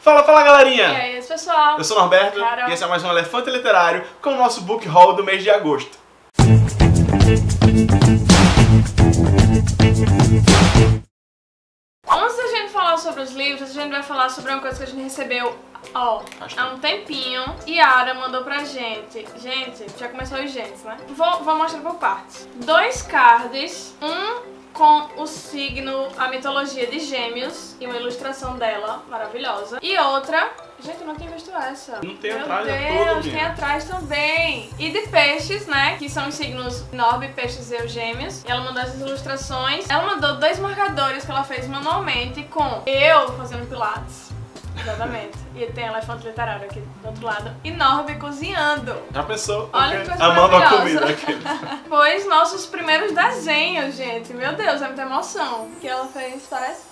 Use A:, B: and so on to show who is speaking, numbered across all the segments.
A: Fala, fala galerinha!
B: E aí, pessoal?
A: Eu sou o Norberto
B: Carol.
A: e esse é mais um Elefante Literário com o nosso book haul do mês de agosto.
B: Antes da gente falar sobre os livros, a gente vai falar sobre uma coisa que a gente recebeu ó, há um tempinho. Yara mandou pra gente. Gente, já começou os gentes, né? Vou, vou mostrar por partes. Dois cards, um com o signo, a mitologia de gêmeos e uma ilustração dela, maravilhosa. E outra... Gente, eu não tinha visto essa.
A: Não tem
B: Meu
A: atrás, é
B: Deus,
A: todo,
B: tem atrás também. E de peixes, né? Que são os signos Norbe, Peixes e Gêmeos. E ela mandou essas ilustrações. Ela mandou dois marcadores que ela fez manualmente com eu fazendo pilates. Exatamente. E tem elefante literário aqui do outro lado. E Norbe cozinhando.
A: Já pensou?
B: Olha que coisa
A: Amando a comida aqui.
B: Pois nossos primeiros desenhos, gente. Meu Deus, é muita emoção. Que ela fez, parece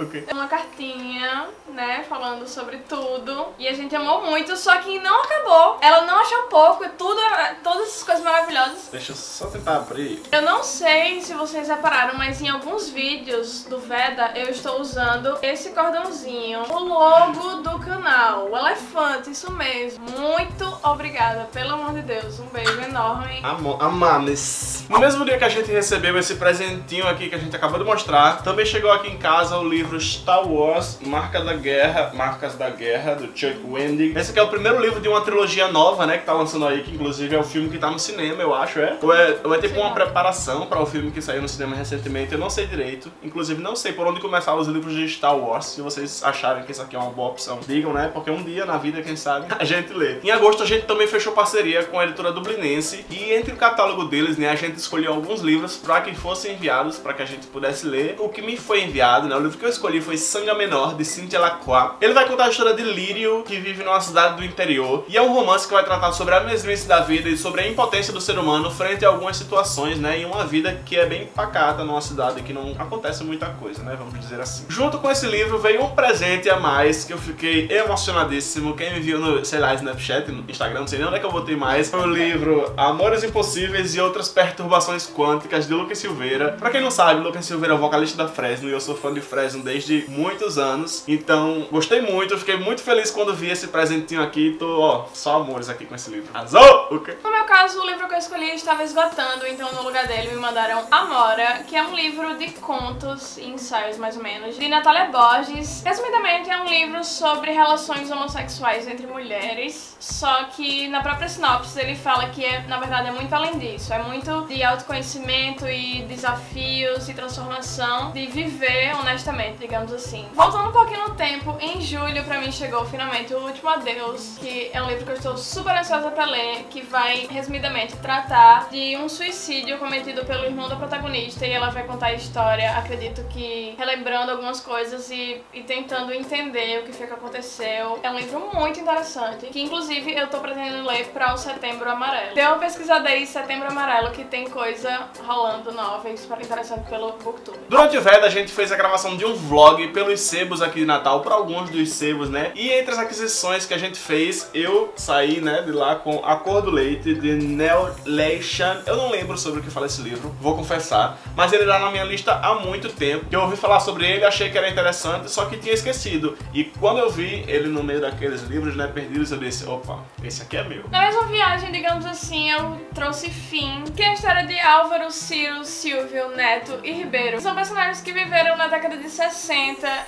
A: Ok.
B: uma cartinha, né, falando sobre tudo. E a gente amou muito, só que não acabou. Ela não achou pouco, tudo, todas essas coisas maravilhosas.
A: Deixa eu só tentar abrir.
B: Eu não sei se vocês repararam, mas em alguns vídeos do Veda eu estou usando esse cordãozinho, o logo do canal, o elefante, isso mesmo. Muito obrigada, pelo amor de Deus. Um beijo enorme.
A: Amo- Amames. No mesmo dia que a gente recebeu esse presentinho aqui que a gente acabou de mostrar, também chegou aqui em casa o livro Star Wars, Marca da Guerra, Marcas da Guerra, do Chuck Wendig. Esse aqui é o primeiro livro de uma trilogia nova, né, que tá lançando aí, que inclusive é o filme que tá no cinema, eu acho, é? Ou é, ou é tipo uma preparação para o filme que saiu no cinema recentemente, eu não sei direito. Inclusive não sei por onde começar os livros de Star Wars, se vocês acharem que isso aqui é uma boa opção. Digam, né, porque um dia na vida, quem sabe, a gente lê. Em agosto a gente também fechou parceria com a editora Dublinense e entre o catálogo deles, né, a gente escolheu alguns livros para que fossem enviados para que a gente pudesse ler. O que me foi enviado, né, o livro que eu escolhi foi Sanga Menor de Cynthia Lacroix. Ele vai contar a história de Lírio, que vive numa cidade do interior, e é um romance que vai tratar sobre a mesmice da vida e sobre a impotência do ser humano frente a algumas situações, né, em uma vida que é bem pacata numa cidade que não acontece muita coisa, né, vamos dizer assim. Junto com esse livro veio um presente a mais que eu fiquei emocionadíssimo. Quem me viu no, sei lá, Snapchat, no Instagram, não sei nem onde é que eu botei mais, foi o livro Amores Impossíveis e Outras Perturbações Quânticas de Lucas Silveira. Pra quem não sabe, Lucas Silveira é o vocalista da Fresno e eu sou fã de Fresno desde muitos anos. Então, gostei muito, fiquei muito feliz quando vi esse presentinho aqui. Tô, ó, só amores aqui com esse livro. Arrasou! Ok.
B: No meu caso, o livro que eu escolhi estava esgotando, então no lugar dele me mandaram Amora, que é um livro de contos e ensaios, mais ou menos, de Natália Borges. Resumidamente, é um livro sobre relações homossexuais entre mulheres, só que na própria sinopse ele fala que, é, na verdade, é muito além disso. É muito de autoconhecimento e desafios e transformação, de viver honestamente, digamos assim. Voltando um pouquinho no tempo, em julho pra mim chegou finalmente O Último Adeus, que é um livro que eu estou super ansiosa pra ler, que vai, resumidamente, tratar de um suicídio cometido pelo irmão da protagonista e ela vai contar a história, acredito que relembrando algumas coisas e, e tentando entender o que foi que aconteceu. É um livro muito interessante, que inclusive eu tô pretendendo ler pra o Setembro Amarelo. Deu uma pesquisada aí, Setembro Amarelo, que tem coisa rolando nova e super interessante pelo Booktube.
A: Durante o VED a gente fez a gravação de um vlog pelos sebos aqui de Natal, para alguns dos sebos, né? E entre as aquisições que a gente fez, eu saí, né, de lá com A Cor do Leite, de Neil Leishan. Eu não lembro sobre o que fala esse livro, vou confessar, mas ele era na minha lista há muito tempo. Que eu ouvi falar sobre ele, achei que era interessante, só que tinha esquecido. E quando eu vi ele no meio daqueles livros, né, perdidos, eu disse, opa, esse aqui é meu.
B: Na mesma viagem, digamos assim, eu trouxe Fim, que é a história de Álvaro, Ciro, Silvio, Neto e Ribeiro. São personagens que viveram na década de 60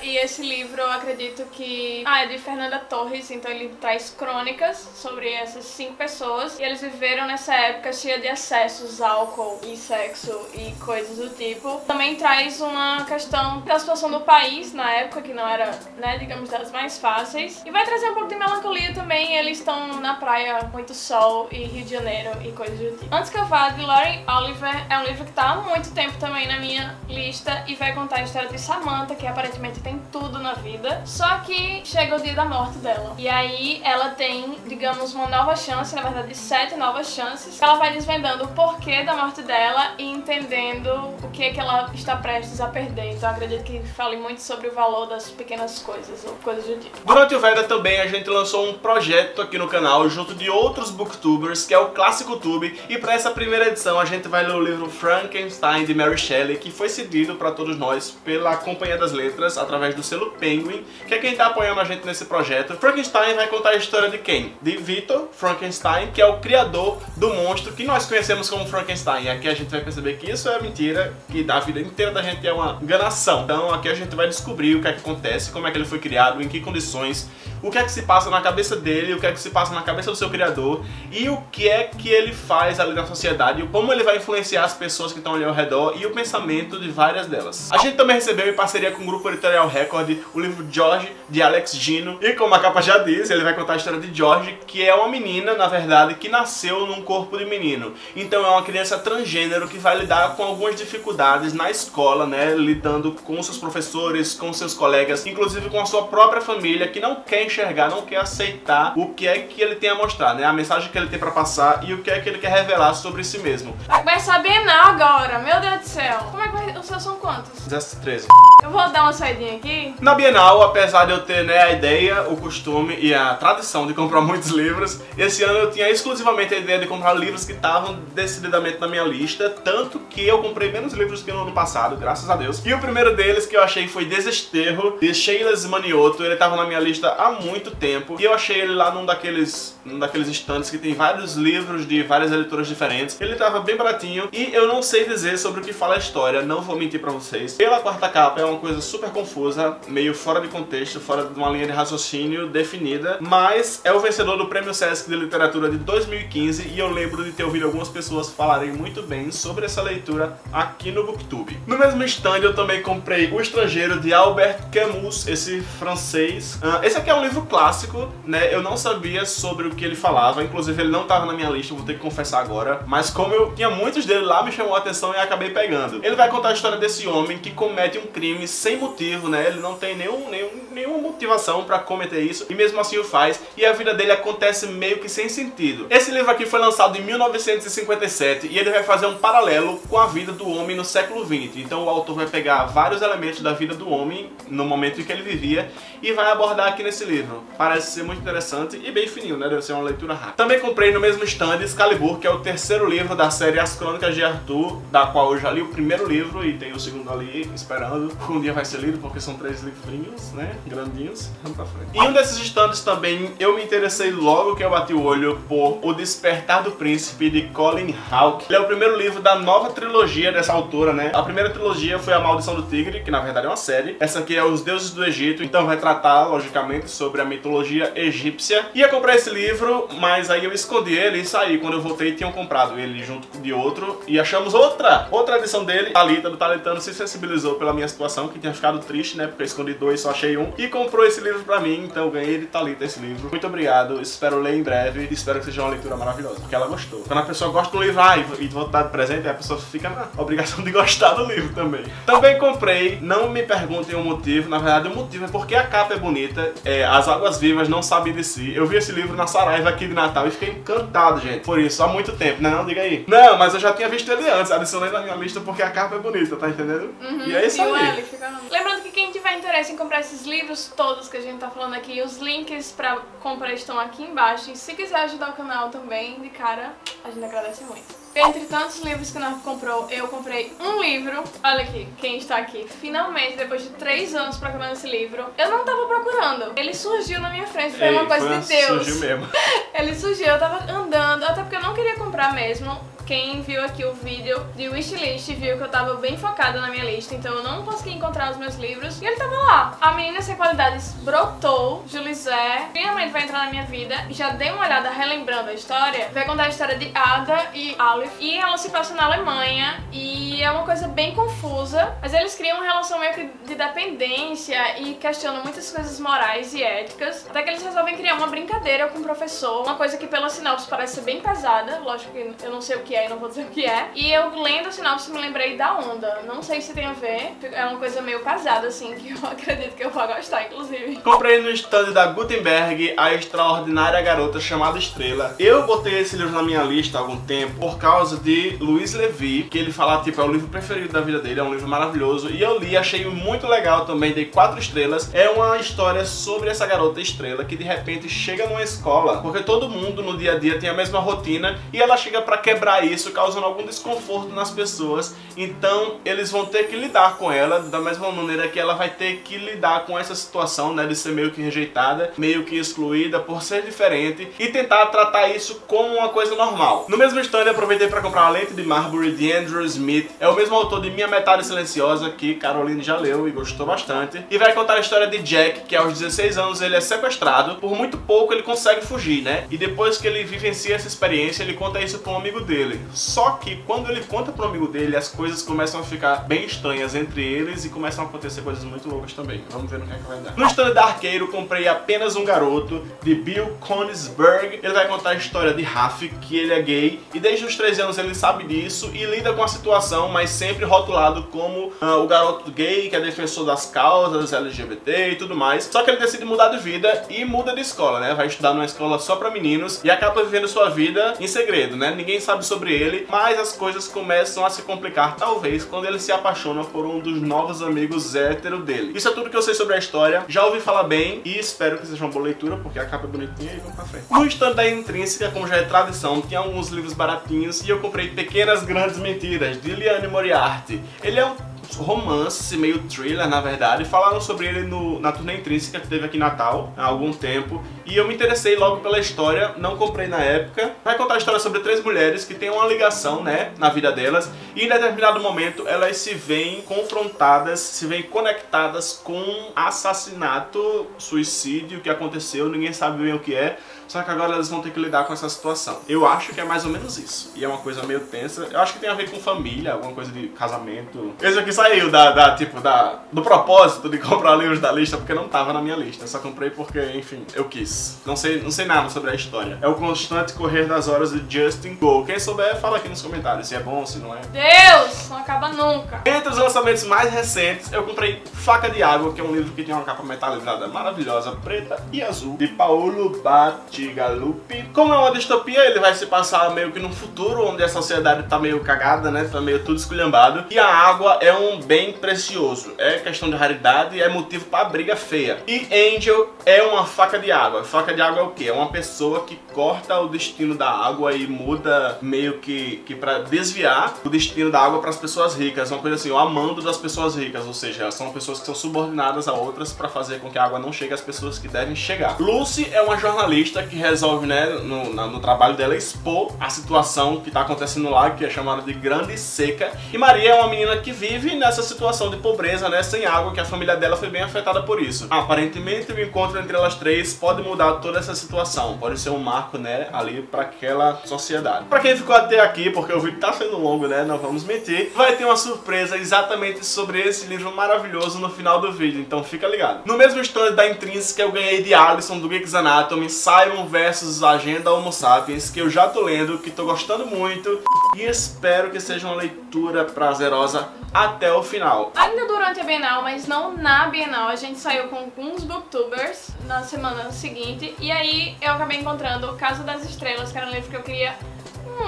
B: e esse livro eu acredito que ah, é de Fernanda Torres, então ele traz crônicas sobre essas cinco pessoas e eles viveram nessa época cheia de acessos, álcool e sexo e coisas do tipo. Também traz uma questão da situação do país na época, que não era, né, digamos, das mais fáceis. E vai trazer um pouco de melancolia também, eles estão na praia, muito sol e Rio de Janeiro e coisas do tipo. Antes que eu vá, de Lauren Oliver é um livro que tá há muito tempo também na minha lista e vai contar a história de Samantha, que aparentemente tem tudo na vida, só que chega o dia da morte dela. E aí ela tem, digamos, uma nova chance, na verdade, sete novas chances. Ela vai desvendando o porquê da morte dela e entendendo o que é que ela está prestes a perder. Então acredito que fale muito sobre o valor das pequenas coisas ou coisas do tipo.
A: Durante o Veda também a gente lançou um projeto aqui no canal junto de outros booktubers, que é o Clássico Tube, e para essa primeira edição a gente vai ler o livro Frankenstein de Mary Shelley, que foi cedido para todos nós pela Companhia das Letras através do selo Penguin, que é quem está apoiando a gente nesse projeto. Frankenstein vai contar a história de quem? De Victor Frankenstein, que é o criador do monstro que nós conhecemos como Frankenstein. E aqui a gente vai perceber que isso é mentira, que da vida inteira da gente é uma enganação. Então aqui a gente vai descobrir o que é que acontece, como é que ele foi criado, em que condições, o que é que se passa na cabeça dele, o que é que se passa na cabeça do seu criador e o que é que ele faz ali na sociedade, como ele vai influenciar as pessoas que estão ali ao redor e o pensamento de várias delas. A gente também recebeu em parceria com o grupo Editorial Record o livro George de Alex Gino e como a capa já diz, ele vai contar a história de George, que é uma menina, na verdade, que nasceu num corpo de menino. Então é uma criança transgênero que vai lidar com algumas dificuldades na escola, né, lidando com seus professores, com seus colegas, inclusive com a sua própria família que não quer enxergar, não quer aceitar o que é que ele tem a mostrar, né? A mensagem que ele tem para passar e o que é que ele quer revelar sobre si mesmo.
B: Vai começar a Bienal agora, meu Deus do céu. Como é que vai... Os seus são quantos?
A: 13.
B: Eu vou dar uma saidinha aqui.
A: Na Bienal, apesar de eu ter né, a ideia, o costume e a tradição de comprar muitos livros, esse ano eu tinha exclusivamente a ideia de comprar livros que estavam decididamente na minha lista, tanto que eu comprei menos livros que no ano passado, graças a Deus. E o primeiro deles que eu achei foi Desesterro, de Sheila Manioto. Ele estava na minha lista há muito tempo e eu achei ele lá num daqueles, num daqueles estantes que tem vários livros de várias editoras diferentes. Ele estava bem baratinho e eu não sei dizer sobre o que fala a história, não vou mentir pra vocês. Pela quarta capa é uma coisa super confusa, meio fora de contexto, fora de uma linha de raciocínio definida, mas é o vencedor do Prêmio Sesc de Literatura de 2015 e eu lembro de ter ouvido algumas pessoas falarem muito bem sobre essa leitura aqui no Booktube. No mesmo stand eu também comprei O Estrangeiro de Albert Camus, esse francês. Uh, esse aqui é um livro clássico, né? Eu não sabia sobre o que ele falava, inclusive ele não estava na minha lista, vou ter que confessar agora, mas como eu tinha muitos dele lá, me chamou a atenção e acabei pegando. Ele vai contar a história desse homem que comete um crime sem motivo, né? Ele não tem nenhum, nenhum, nenhuma motivação para cometer isso e mesmo assim o faz e a vida dele acontece meio que sem sentido. Esse livro aqui foi lançado em 1957 e ele vai fazer um paralelo com a vida do homem no século 20. Então o autor vai pegar vários elementos da vida do homem no momento em que ele vivia e vai abordar aqui nesse livro. Parece ser muito interessante e bem fininho, né? Deve ser uma leitura rápida. Também comprei no mesmo stand Excalibur, que é o terceiro livro da série As Crônicas de Arthur, da qual eu já li o primeiro livro e tem o segundo ali esperando. Um dia vai ser lido porque são três livrinhos, né? Grandinhos. Vamos pra frente. Em um desses stands também eu me interessei logo que eu bati o olho por O Despertar do Príncipe de Colin Hawke. Ele é o primeiro livro da nova trilogia dessa autora, né? A primeira trilogia foi A Maldição do Tigre, que na verdade é uma série. Essa aqui é Os Deuses do Egito, então vai tratar, logicamente, sobre a mitologia egípcia. Ia comprar esse livro, mas aí eu escondi ele e saí. Quando eu voltei, tinham comprado ele junto de outro e achamos outra, outra edição dele. Talita do Talitano se sensibilizou pela minha situação, que tinha ficado triste, né? Porque eu escondi dois, só achei um. E comprou esse livro pra mim, então eu ganhei de Talita esse livro. Muito obrigado, espero ler em breve espero que seja uma leitura maravilhosa, porque ela gostou. Quando a pessoa gosta do livro, ah, e vou dar de presente, a pessoa fica na obrigação de gostar do livro também. Também comprei, não me perguntem o motivo, na verdade o motivo é porque a capa é bonita, é, as águas vivas não sabem de si. Eu vi esse livro na Saraiva aqui de Natal e fiquei encantado, gente, por isso, há muito tempo, né? Não, diga aí. Não, mas eu já tinha visto ele antes, adicionei na minha lista porque a capa é bonita, tá entendendo?
B: Uhum,
A: e é isso aí.
B: L Lembrando que quem tiver interesse em comprar esses livros todos que a gente tá falando aqui, os links pra compra estão aqui embaixo. E se quiser ajudar o canal também, de cara, a gente agradece muito. Entre tantos livros que nós comprou, eu comprei um livro. Olha aqui, quem está aqui. Finalmente, depois de três anos procurando esse livro, eu não tava procurando. Ele surgiu na minha frente, foi
A: Ei,
B: uma coisa
A: foi-
B: de Deus.
A: Surgiu mesmo.
B: Ele surgiu, eu tava andando, até porque eu não queria comprar mesmo. Quem viu aqui o vídeo de wishlist viu que eu tava bem focada na minha lista, então eu não consegui encontrar os meus livros. E ele tava lá. A Menina Sem Qualidades brotou, Julizé, finalmente vai entrar na minha vida. Já dei uma olhada relembrando a história. Vai contar a história de Ada e Aleph. E ela se passa na Alemanha e é uma coisa bem confusa. Mas eles criam uma relação meio que de dependência e questionam muitas coisas morais e éticas. Até que eles resolvem criar uma brincadeira com o professor. Uma coisa que pela sinopse parece ser bem pesada. Lógico que eu não sei o que é e não vou dizer o que é. E eu lendo a sinopse me lembrei da Onda. Não sei se tem a ver, é uma coisa meio casada, assim, que eu acredito que eu vou gostar, inclusive.
A: Comprei no stand da Gutenberg a extraordinária garota chamada Estrela. Eu botei esse livro na minha lista há algum tempo por causa de Luiz Levi, que ele fala, tipo, é o livro preferido da vida dele, é um livro maravilhoso. E eu li, achei muito legal também, dei quatro estrelas. É uma história sobre essa garota estrela que de repente chega numa escola, porque todo mundo no dia a dia tem a mesma rotina e ela chega para quebrar isso, causando algum desconforto nas pessoas. Então eles vão ter que lidar com ela da mesma maneira que ela vai ter que lidar com essa situação, né, de ser meio que rejeitada, meio que excluída por ser diferente e tentar tratar isso como uma coisa normal. No mesmo stand eu aproveitei para comprar uma lente de Marbury de Andrew Smith. É o mesmo autor de Minha Metade Silenciosa que Caroline já leu e gostou bastante. E vai contar a história de Jack, que aos 16 anos ele é sequestrado. Por muito pouco ele consegue fugir, né? E depois que ele vivencia essa experiência, ele conta isso para um amigo dele. Só que quando ele conta um amigo dele, as coisas começam a ficar bem estranhas entre eles e começam a acontecer coisas muito loucas também. Vamos ver no que é que vai dar. No stand da Arqueiro, comprei Apenas um Garoto, de Bill Koenigsberg. Ele vai contar a história de Raf, que ele é gay, e desde os 13 anos ele sabe disso e lida com a situação, mas sempre rotulado como uh, o garoto gay, que é defensor das causas LGBT e tudo mais. Só que ele decide mudar de vida e muda de escola, né? Vai estudar numa escola só pra meninos e acaba vivendo sua vida em segredo, né? Ninguém sabe sobre ele, mas as coisas começam a se complicar, talvez, quando ele se apaixona por um dos novos amigos hétero dele. Isso é tudo que eu sei sobre a história. Já ouvi falar bem e espero que seja uma boa leitura, porque a capa é bonitinha e vamos pra frente. No stand da Intrínseca, como já é tradição, tinha alguns livros baratinhos e eu comprei Pequenas Grandes Mentiras, de Liane Moriarty. Ele é um romance, meio thriller na verdade. Falaram sobre ele no, na turnê intrínseca que teve aqui em Natal há algum tempo. E eu me interessei logo pela história, não comprei na época. Vai contar a história sobre três mulheres que têm uma ligação, né, na vida delas. E em determinado momento elas se veem confrontadas, se veem conectadas com assassinato, suicídio que aconteceu, ninguém sabe bem o que é. Só que agora elas vão ter que lidar com essa situação. Eu acho que é mais ou menos isso. E é uma coisa meio tensa. Eu acho que tem a ver com família, alguma coisa de casamento. Esse aqui saiu da, da tipo, da, do propósito de comprar livros da lista, porque não tava na minha lista. Só comprei porque, enfim, eu quis. Não sei, não sei nada sobre a história. É o constante correr das horas de Justin Go. Quem souber, fala aqui nos comentários se é bom, se não é.
B: Deus, não acaba nunca.
A: Entre os lançamentos mais recentes, eu comprei Faca de Água, que é um livro que tem uma capa metalizada maravilhosa, preta e azul, de Paulo Batti Galupi. Como é uma distopia, ele vai se passar meio que num futuro onde a sociedade tá meio cagada, né? Tá meio tudo esculhambado. E a água é um bem precioso. É questão de raridade e é motivo pra briga feia. E Angel é uma faca de água. Faca de água é o quê? É uma pessoa que corta o destino da água e muda meio que, que pra desviar o destino da água para as pessoas ricas. Uma coisa assim, o amando das pessoas ricas. Ou seja, são pessoas que são subordinadas a outras para fazer com que a água não chegue às pessoas que devem chegar. Lucy é uma jornalista que resolve, né, no, no trabalho dela, expor a situação que tá acontecendo lá, que é chamada de Grande Seca. E Maria é uma menina que vive nessa situação de pobreza, né, sem água, que a família dela foi bem afetada por isso. Aparentemente, o encontro entre elas três pode mudar toda essa situação, pode ser um marco, né, ali para aquela sociedade. Para quem ficou até aqui, porque o vídeo tá sendo longo, né, não vamos mentir, vai ter uma surpresa exatamente sobre esse livro maravilhoso no final do vídeo, então fica ligado. No mesmo stand da Intrínseca, eu ganhei de Alison do Geeks Anatomy, Simon versus Agenda Homo Sapiens, que eu já tô lendo, que tô gostando muito e espero que seja uma leitura prazerosa até o final.
B: Ainda durante a Bienal, mas não na Bienal, a gente saiu com alguns booktubers na semana seguinte e aí eu acabei encontrando o Caso das Estrelas, que era um livro que eu queria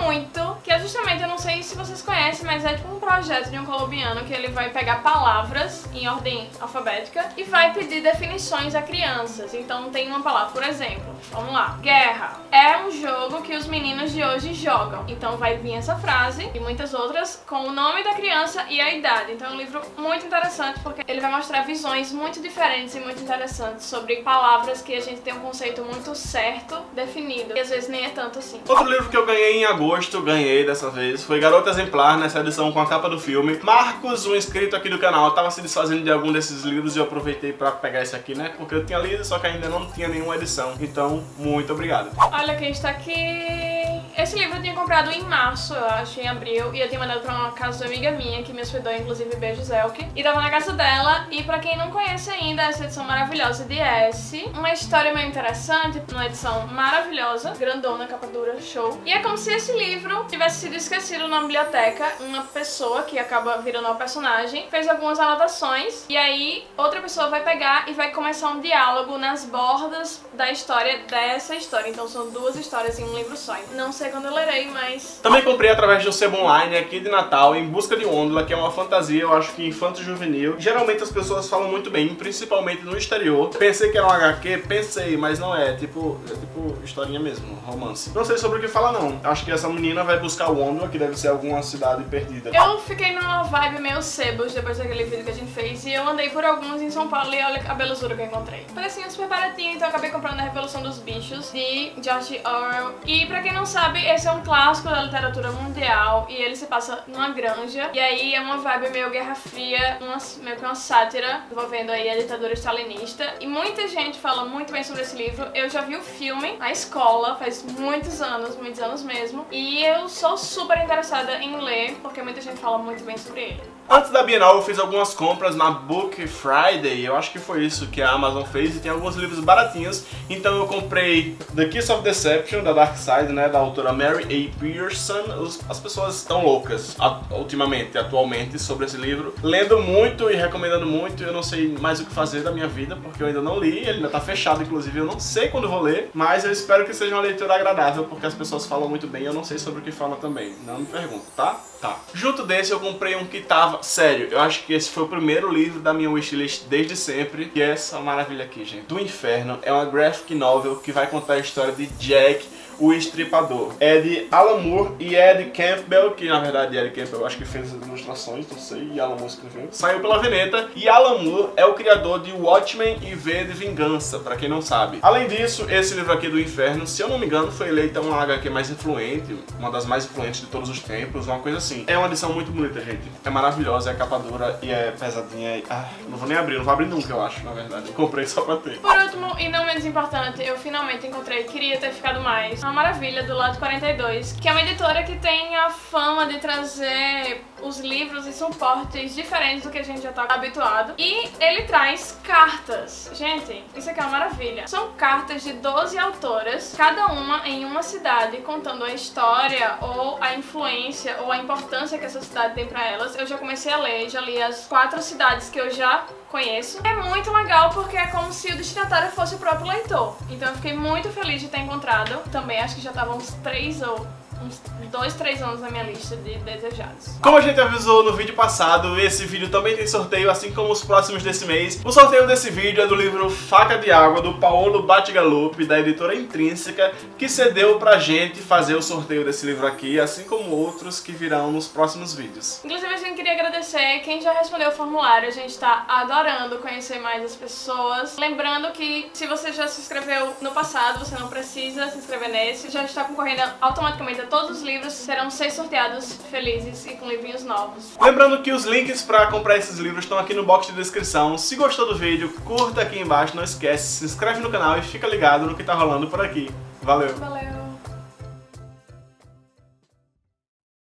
B: muito, que é justamente, eu não sei se vocês conhecem, mas é tipo um projeto de um colombiano que ele vai pegar palavras em ordem alfabética e vai pedir definições a crianças. Então tem uma palavra, por exemplo, vamos lá, guerra. É um jogo que os meninos de hoje jogam. Então vai vir essa frase e muitas outras com o nome da criança e a idade. Então é um livro muito interessante porque ele vai mostrar visões muito diferentes e muito interessantes sobre palavras que a gente tem um conceito muito certo, definido. E às vezes nem é tanto assim.
A: Outro livro que eu ganhei em agosto, ganhei dessa vez, foi Garota Exemplar, nessa edição com a capa do filme. Marcos, um inscrito aqui do canal, tava se desfazendo de algum desses livros e eu aproveitei pra pegar esse aqui, né? Porque eu tinha lido, só que ainda não tinha nenhuma edição. Então, muito obrigado.
B: Olha quem está aqui. Esse livro eu tinha comprado em março, eu acho, em abril, e eu tinha mandado pra uma casa de amiga minha que me hospedou, inclusive beijo Zelk. E tava na casa dela, e pra quem não conhece ainda, essa edição maravilhosa de S, uma história meio interessante, uma edição maravilhosa, grandona, capa dura, show. E é como se esse livro tivesse sido esquecido na biblioteca, uma pessoa que acaba virando uma personagem, fez algumas anotações, e aí outra pessoa vai pegar e vai começar um diálogo nas bordas da história dessa história. Então são duas histórias em um livro só. Não sei lerei, mas...
A: Também comprei através de um sebo online aqui de Natal, Em Busca de Ondula, que é uma fantasia, eu acho que infanto-juvenil. Geralmente as pessoas falam muito bem, principalmente no exterior. Pensei que era um HQ, pensei, mas não é. Tipo, é tipo historinha mesmo, romance. Não sei sobre o que fala não. Acho que essa menina vai buscar o Ondula, que deve ser alguma cidade perdida.
B: Eu fiquei numa vibe meio sebos depois daquele vídeo que a gente fez e eu andei por alguns em São Paulo e olha a belezura que eu encontrei. Parecia super baratinho, então acabei comprando a Revolução dos Bichos, de George Orwell. E pra quem não sabe, esse é um clássico da literatura mundial e ele se passa numa granja. E aí é uma vibe meio Guerra Fria, uma, meio que uma sátira envolvendo aí a ditadura stalinista. E muita gente fala muito bem sobre esse livro. Eu já vi o filme na escola, faz muitos anos, muitos anos mesmo. E eu sou super interessada em ler, porque muita gente fala muito bem sobre ele.
A: Antes da Bienal eu fiz algumas compras na Book Friday, eu acho que foi isso que a Amazon fez, e tem alguns livros baratinhos, então eu comprei The Kiss of Deception, da Dark Side, né, da autora Mary A. Pearson. As pessoas estão loucas, ultimamente, atualmente, sobre esse livro. Lendo muito e recomendando muito, eu não sei mais o que fazer da minha vida, porque eu ainda não li, ele ainda tá fechado, inclusive, eu não sei quando vou ler, mas eu espero que seja uma leitura agradável, porque as pessoas falam muito bem, eu não sei sobre o que falam também, não me pergunto, tá? Tá. Junto desse eu comprei um que tava sério, eu acho que esse foi o primeiro livro da minha wishlist desde sempre, que é essa maravilha aqui, gente. Do Inferno é uma graphic novel que vai contar a história de Jack, o Estripador. É de Alan Moore e Ed Campbell, que na verdade Ed Campbell acho que fez as ilustrações, não sei, e Alan Moore escreveu. Saiu pela Veneta e Alan Moore é o criador de Watchmen e V de Vingança, pra quem não sabe. Além disso, esse livro aqui do Inferno, se eu não me engano, foi eleita uma HQ mais influente, uma das mais influentes de todos os tempos, uma coisa assim. É uma edição muito bonita, gente. É maravilhosa, é capa dura e é pesadinha. E... Ah, não vou nem abrir, não vou abrir nunca, eu acho, na verdade. Eu comprei só pra ter.
B: Por último, e não menos importante, eu finalmente encontrei, queria ter ficado mais, uma maravilha do Lado 42, que é uma editora que tem a fama de trazer os livros e suportes diferentes do que a gente já tá habituado. E ele traz cartas. Gente, isso aqui é uma maravilha. São cartas de 12 autoras, cada uma em uma cidade, contando a história ou a influência ou a importância que essa cidade tem pra elas. Eu já comecei a ler, já li as quatro cidades que eu já conheço. É muito legal porque é como se o destinatário fosse o próprio leitor. Então eu fiquei muito feliz de ter encontrado. Também acho que já estavam uns três ou uns dois, três anos na minha lista de desejados.
A: Como a gente avisou no vídeo passado, esse vídeo também tem sorteio, assim como os próximos desse mês. O sorteio desse vídeo é do livro Faca de Água, do Paolo Battigalupi, da editora Intrínseca, que cedeu pra gente fazer o sorteio desse livro aqui, assim como outros que virão nos próximos vídeos.
B: Inclusive, a gente queria agradecer quem já respondeu o formulário, a gente tá adorando conhecer mais as pessoas. Lembrando que se você já se inscreveu no passado, você não precisa se inscrever nesse, já está concorrendo automaticamente a todos os livros, serão seis sorteados felizes e com livrinhos novos.
A: Lembrando que os links para comprar esses livros estão aqui no box de descrição. Se gostou do vídeo, curta aqui embaixo, não esquece, se inscreve no canal e fica ligado no que tá rolando por aqui. Valeu!
B: Valeu!